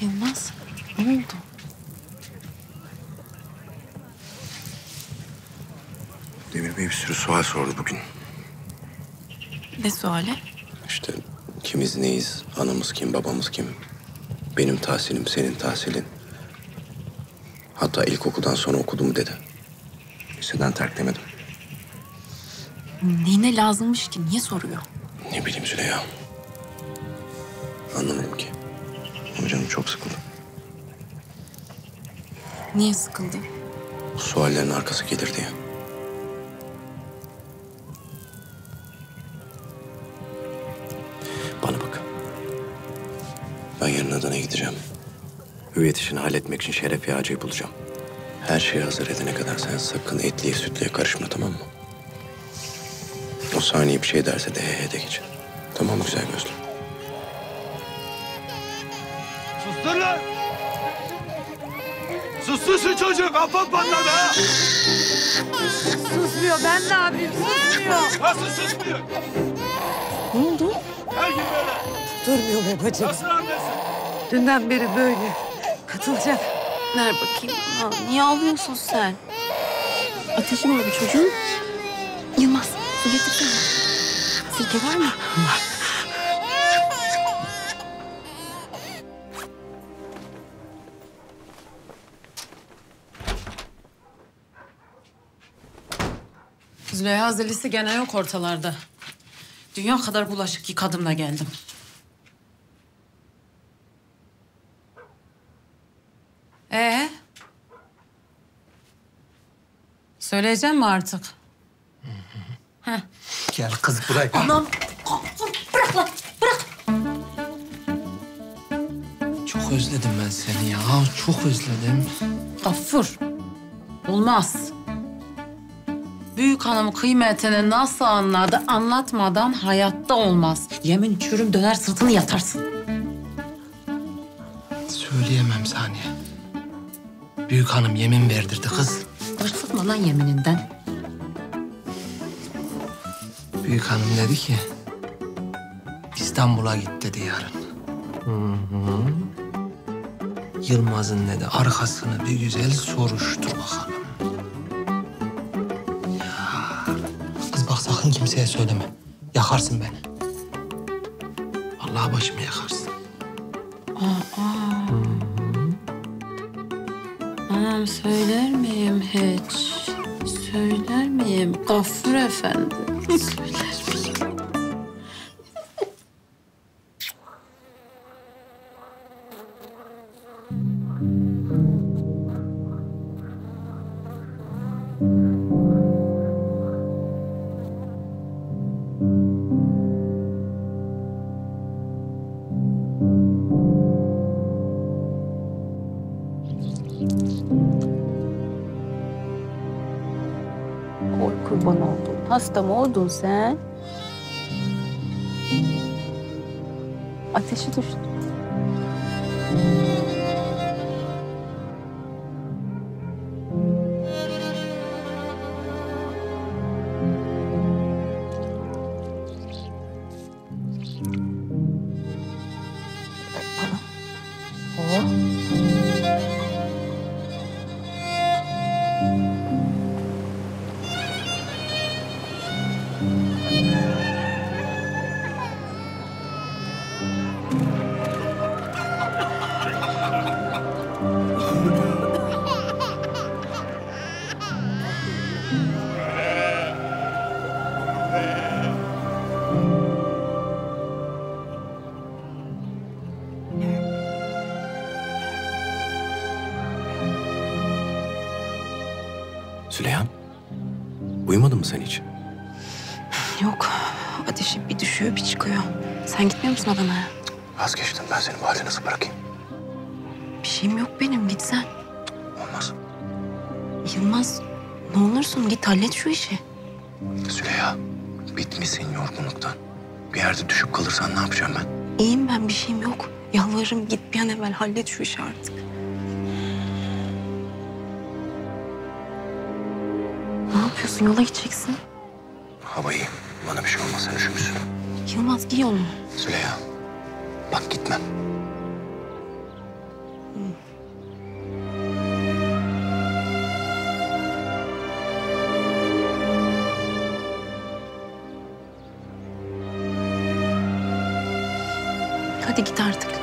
Yılmaz, ne oldu? Demir Bey bir sürü sual sordu bugün. Ne suali? İşte kimiz neyiz, anamız kim, babamız kim? Benim tahsilim, senin tahsilin. Hatta ilkokuldan sonra okudu mu dedi. Liseden terk demedim. Neyine lazımmış ki? Niye soruyor? Ne bileyim Züleyha. Anlamadım ki. Ama canım çok sıkıldı. Niye sıkıldı? Bu suallerin arkası gelir diye. Bana bak. Ben yarın Adana'ya gideceğim. Hüviyet işini halletmek için Şeref Yağcı'yı bulacağım. Her şeyi hazır edene kadar sen sakın etliye sütlüye karışma tamam mı? O saniye bir şey derse de he he de geç. Tamam mı güzel gözlüm? Sustur lan! Sustur şu çocuk. Afak patladı ha. Susmuyor. Ben ne yapayım? Susmuyor. Nasıl susmuyor? Ne oldu? Her gün böyle. Durmuyor babacığım. Nasıl annesi? Dünden beri böyle. Katılacak. Ver bakayım. Ha, niye ağlıyorsun sen? Ateşi var bu çocuğun. Yılmaz, su getirsene. Sirke var mı? Var. Züleyha Zelisi gene yok ortalarda. Dünya kadar bulaşık yıkadım da geldim. Söyleyeceğim mi artık? Gel kız bırak. Anam! Bırak lan! Bırak! Çok özledim ben seni ya. Çok özledim. Gaffur. Olmaz. Büyük hanım kıymetini nasıl anladı anlatmadan hayatta olmaz. Yemin çürüm döner sırtını yatarsın. Söyleyemem saniye. Büyük hanım yemin verdirdi kız. Başlatma lan yemininden. Büyük hanım dedi ki... İstanbul'a git dedi yarın. Hı hı. Yılmaz'ın dedi arkasını bir güzel soruştur bakalım. Ya. Kız bak sakın kimseye söyleme. Yakarsın beni. Vallahi başımı yakarsın. Anam söyler miyim hiç? Söyler miyim Gaffur efendi? Söyler miyim? Hasta mı oldun sen? Ateşi düştü. Züleyha, uyumadın mı sen hiç? Yok. Ateşi bir düşüyor bir çıkıyor. Sen gitmiyor musun Adana'ya? Vazgeçtim ben seni bu halde nasıl bırakayım? Bir şeyim yok benim. Git sen. Olmaz. Yılmaz ne olursun git hallet şu işi. Züleyha, bitmişsin yorgunluktan. Bir yerde düşüp kalırsan ne yapacağım ben? İyiyim ben bir şeyim yok. Yalvarırım git bir an evvel hallet şu işi artık. Yapıyorsun yola gideceksin? Hava iyi. Bana bir şey olmaz sen üşümüşsün. Yılmaz giy onu. Züleyha. Bak gitmem. Hadi git artık.